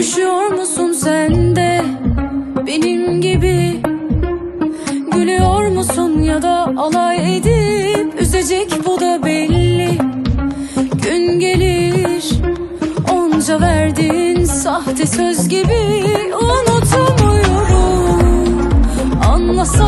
Üşüyor musun sen de benim gibi? Gülüyor musun ya da alay edip Üzecek bu da belli. Gün gelir onca verdiğin sahte söz gibi. Unutamıyorum